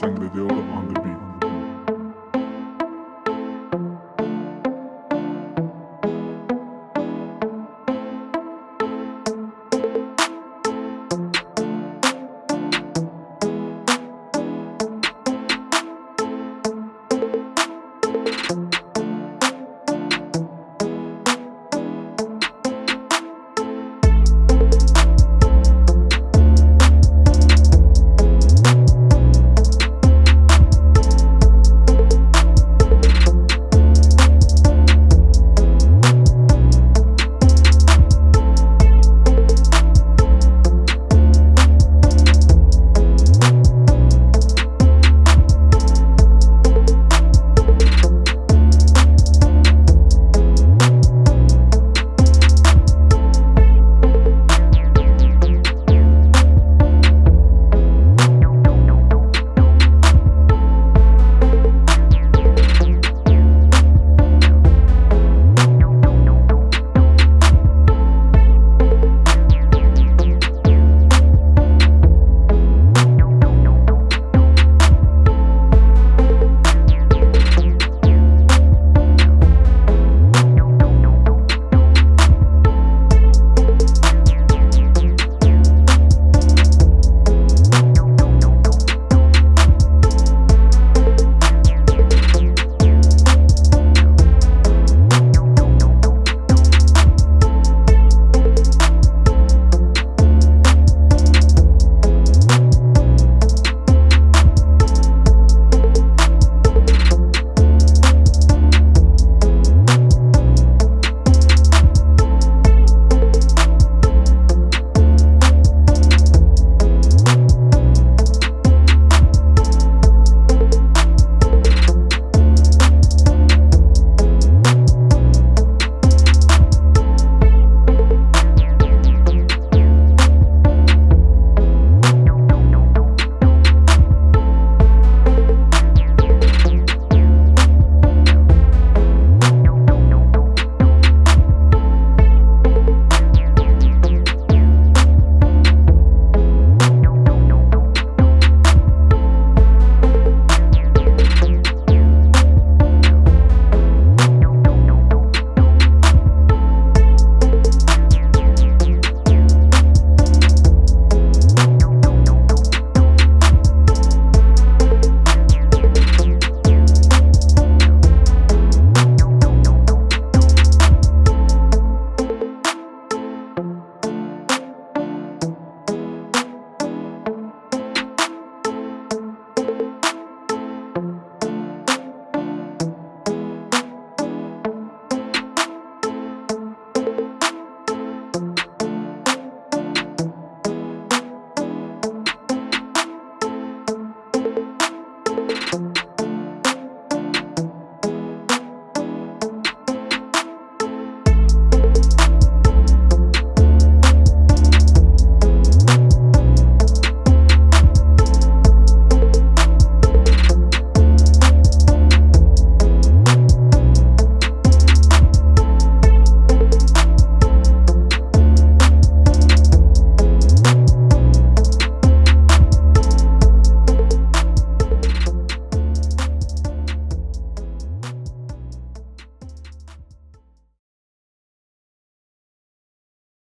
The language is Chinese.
真的丢了吗？